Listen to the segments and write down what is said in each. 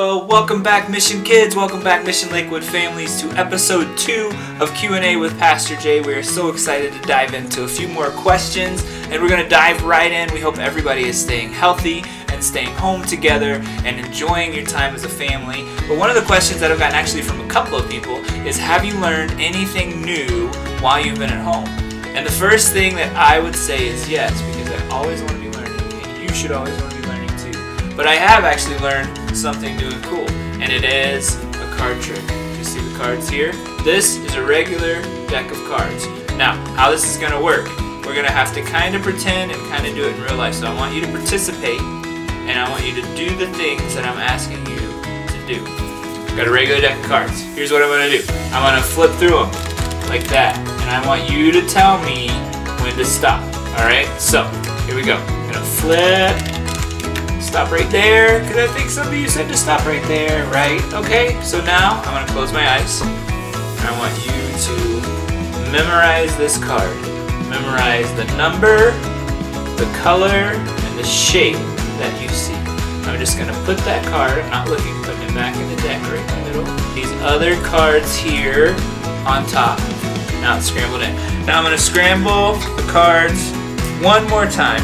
Well, welcome back Mission Kids, welcome back Mission Lakewood families to episode 2 of Q&A with Pastor J. We are so excited to dive into a few more questions and we're going to dive right in. We hope everybody is staying healthy and staying home together and enjoying your time as a family. But one of the questions that I've gotten actually from a couple of people is have you learned anything new while you've been at home? And the first thing that I would say is yes, because I always want to be learning and you should always want to be. But I have actually learned something new and cool, and it is a card trick. You see the cards here? This is a regular deck of cards. Now, how this is going to work, we're going to have to kind of pretend and kind of do it in real life. So I want you to participate, and I want you to do the things that I'm asking you to do. Got a regular deck of cards. Here's what I'm going to do. I'm going to flip through them like that, and I want you to tell me when to stop. Alright, so here we go. I'm going to flip Stop right there, because I think some of you said to stop right there, right? Okay, so now I'm going to close my eyes. I want you to memorize this card. Memorize the number, the color, and the shape that you see. I'm just going to put that card, not looking, putting it back in the deck right in the middle. These other cards here on top. not scrambled in. Now I'm going to scramble the cards one more time.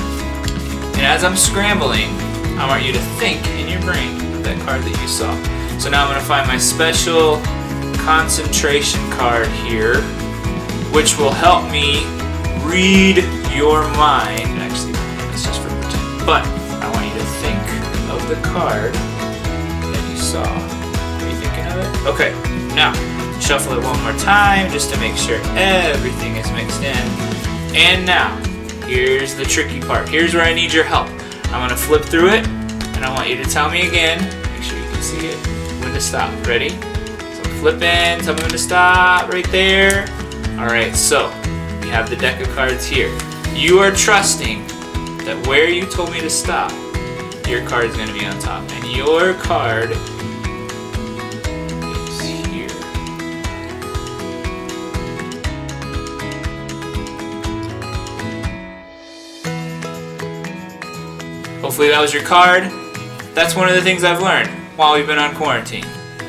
And as I'm scrambling, I want you to think in your brain of that card that you saw. So now I'm going to find my special concentration card here, which will help me read your mind. Actually, that's just for pretend. But I want you to think of the card that you saw. Are you thinking of it? Okay, now shuffle it one more time just to make sure everything is mixed in. And now, here's the tricky part. Here's where I need your help. I'm going to flip through it, and I want you to tell me again, make sure you can see it, when to stop. Ready? So flip in, tell me when to stop, right there. Alright, so, we have the deck of cards here. You are trusting that where you told me to stop, your card is going to be on top. And your card Hopefully that was your card. That's one of the things I've learned while we've been on quarantine.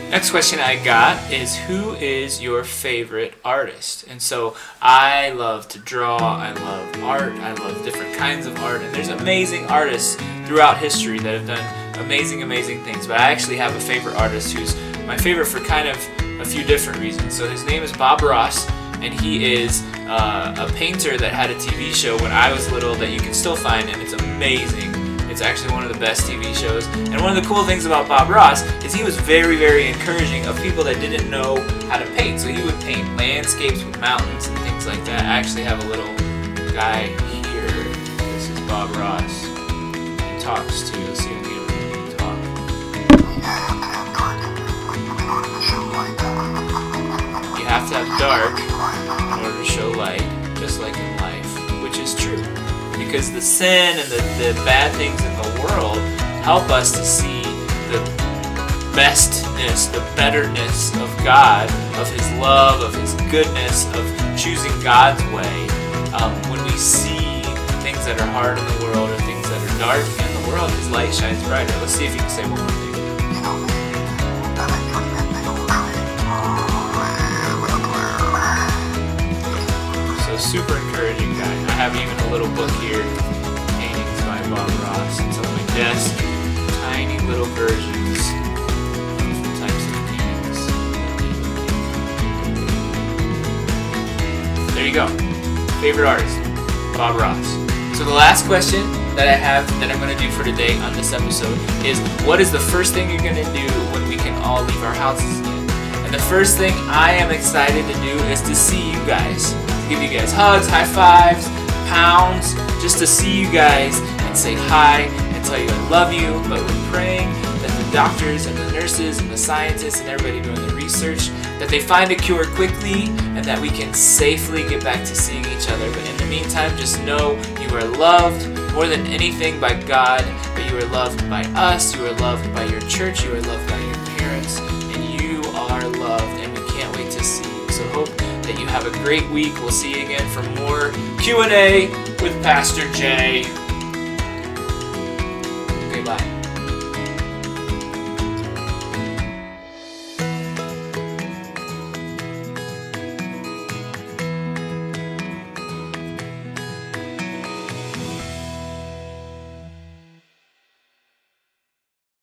Next question I got is who is your favorite artist? And so I love to draw, I love art, I love different kinds of art, and there's amazing artists throughout history that have done amazing, amazing things. But I actually have a favorite artist who's my favorite for kind of a few different reasons. So his name is Bob Ross, and he is uh, a painter that had a TV show when I was little that you can still find, and it's amazing. It's actually one of the best TV shows. And one of the cool things about Bob Ross is he was very, very encouraging of people that didn't know how to paint. So he would paint landscapes with mountains and things like that. I actually have a little guy here. This is Bob Ross. He talks to, let's see if we can talk. You have to have dark in order to show light, just like in life, which is true because the sin and the, the bad things in the world help us to see the bestness, the betterness of God, of His love, of His goodness, of choosing God's way. Um, when we see things that are hard in the world or things that are dark in the world, His light shines brighter. Let's see if you can say one more thing. Have even a little book here, paintings by Bob Ross. It's on my desk. Tiny little versions of types of paintings. There you go. Favorite artist, Bob Ross. So the last question that I have that I'm going to do for today on this episode is what is the first thing you're going to do when we can all leave our houses again? And the first thing I am excited to do is to see you guys. Give you guys hugs, high fives, pounds, just to see you guys and say hi and tell you I love you. But we're praying that the doctors and the nurses and the scientists and everybody doing the research that they find a cure quickly and that we can safely get back to seeing each other. But in the meantime, just know you are loved more than anything by God, but you are loved by us, you are loved by your church, you are loved by have a great week. We'll see you again for more Q&A with Pastor J. Okay, bye.